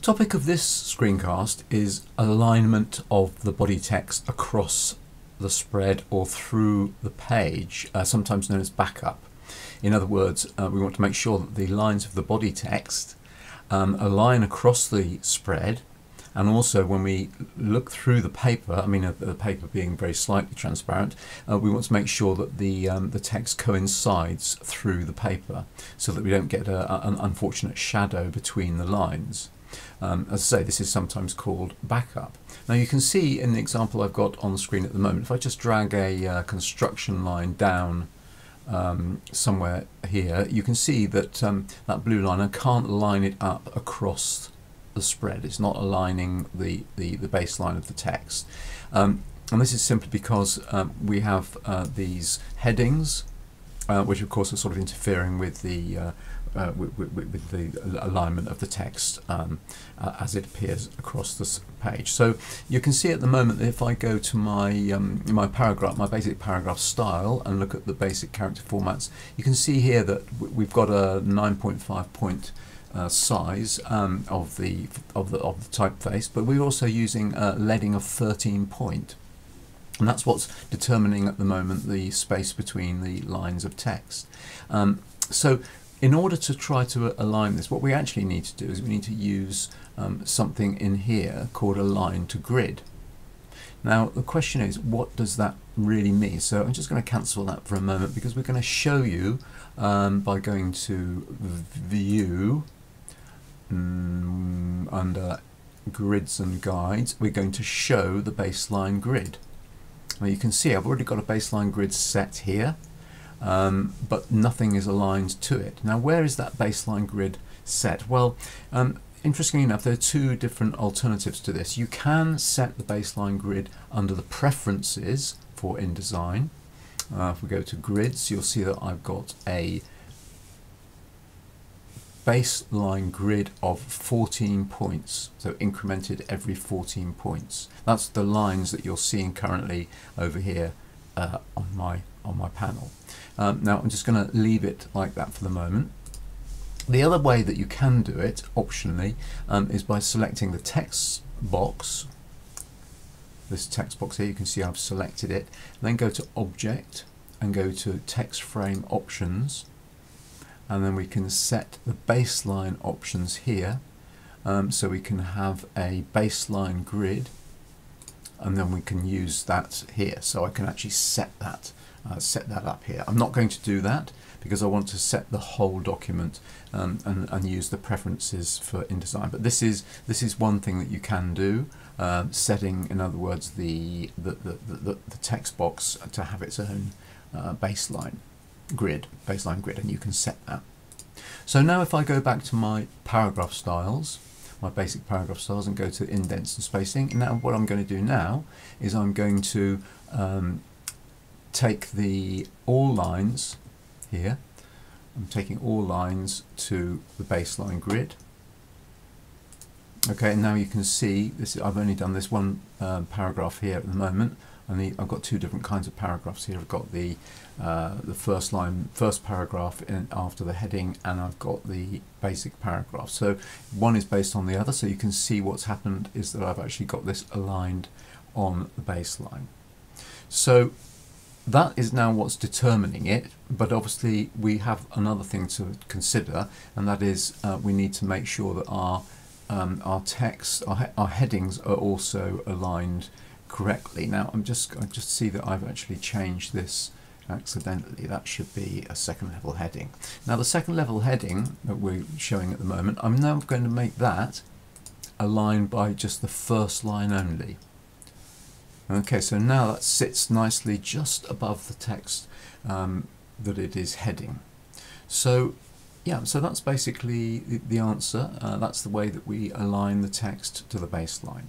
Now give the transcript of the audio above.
topic of this screencast is alignment of the body text across the spread or through the page, uh, sometimes known as backup. In other words, uh, we want to make sure that the lines of the body text um, align across the spread and also when we look through the paper, I mean uh, the paper being very slightly transparent, uh, we want to make sure that the um, the text coincides through the paper so that we don't get a, an unfortunate shadow between the lines. Um, as I say, this is sometimes called backup. Now you can see in the example I've got on the screen at the moment, if I just drag a uh, construction line down um, somewhere here, you can see that um, that blue line, I can't line it up across the spread. It's not aligning the, the, the baseline of the text. Um, and this is simply because um, we have uh, these headings, uh, which of course are sort of interfering with the uh, uh, with, with, with, the alignment of the text um, uh, as it appears across this page. So you can see at the moment that if I go to my um, my paragraph, my basic paragraph style, and look at the basic character formats, you can see here that we've got a 9.5 point uh, size um, of the of the of the typeface, but we're also using a leading of 13 point. And that's what's determining at the moment the space between the lines of text. Um, so in order to try to align this, what we actually need to do is we need to use um, something in here called align to grid. Now the question is, what does that really mean? So I'm just going to cancel that for a moment because we're going to show you um, by going to View um, under Grids and Guides, we're going to show the baseline grid. Now you can see I've already got a baseline grid set here um, but nothing is aligned to it. Now where is that baseline grid set? Well, um, interestingly enough, there are two different alternatives to this. You can set the baseline grid under the preferences for InDesign. Uh, if we go to grids, you'll see that I've got a baseline grid of 14 points, so incremented every 14 points. That's the lines that you're seeing currently over here uh, on my on my panel. Um, now I'm just going to leave it like that for the moment. The other way that you can do it, optionally, um, is by selecting the text box. This text box here, you can see I've selected it. Then go to Object and go to Text Frame Options. And then we can set the baseline options here. Um, so we can have a baseline grid and then we can use that here. So I can actually set that uh, set that up here. I'm not going to do that because I want to set the whole document um, and, and, use the preferences for InDesign. But this is this is one thing that you can do, uh, setting, in other words, the the, the, the, the, text box to have its own uh, baseline grid, baseline grid, and you can set that. So now if I go back to my paragraph styles, my basic paragraph styles and go to indents and spacing, now what I'm going to do now is I'm going to um, take the all lines here, I'm taking all lines to the baseline grid. Okay, and now you can see this. I've only done this one uh, paragraph here at the moment, and the, I've got two different kinds of paragraphs here. I've got the uh, the first line, first paragraph in, after the heading, and I've got the basic paragraph. So one is based on the other. So you can see what's happened is that I've actually got this aligned on the baseline. So that is now what's determining it, but obviously we have another thing to consider, and that is uh, we need to make sure that our um, our text, our, he our headings are also aligned correctly. Now I'm just I just see that I've actually changed this accidentally. That should be a second level heading. Now the second level heading that we're showing at the moment, I'm now going to make that aligned by just the first line only. Okay, so now that sits nicely just above the text um, that it is heading. So yeah, so that's basically the, the answer. Uh, that's the way that we align the text to the baseline.